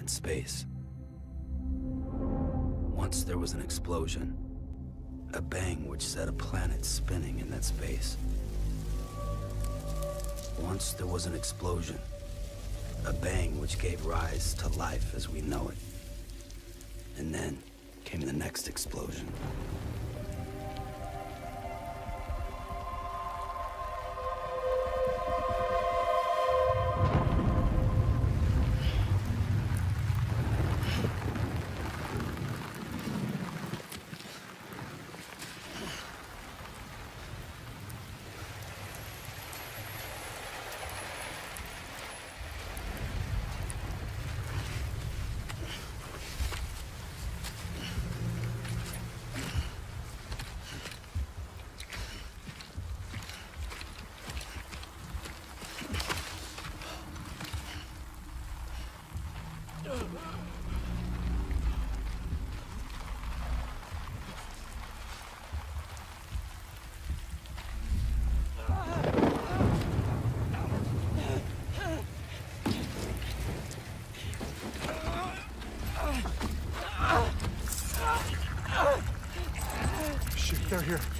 in space. Once there was an explosion. A bang which set a planet spinning in that space. Once there was an explosion. A bang which gave rise to life as we know it. And then came the next explosion. Here.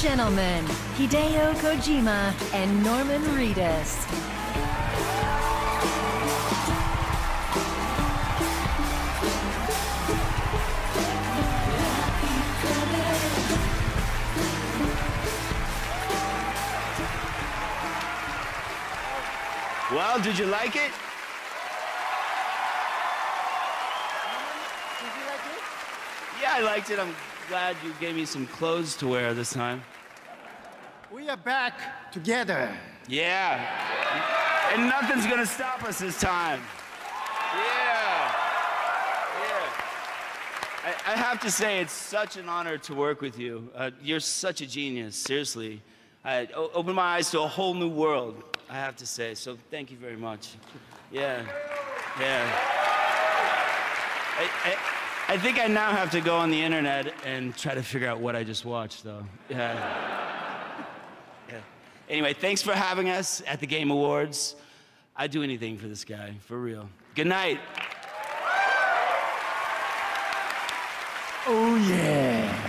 Gentlemen, Hideo Kojima and Norman Reedus. Well, did you like it? Yeah, I liked it. I'm glad you gave me some clothes to wear this time. We are back together. Yeah. And nothing's gonna stop us this time. Yeah. Yeah. I, I have to say, it's such an honor to work with you. Uh, you're such a genius, seriously. I opened my eyes to a whole new world, I have to say. So thank you very much. Yeah. Yeah. I, I, I think I now have to go on the internet and try to figure out what I just watched, though. Yeah. yeah. Anyway, thanks for having us at the Game Awards. I'd do anything for this guy, for real. Good night. Oh, yeah.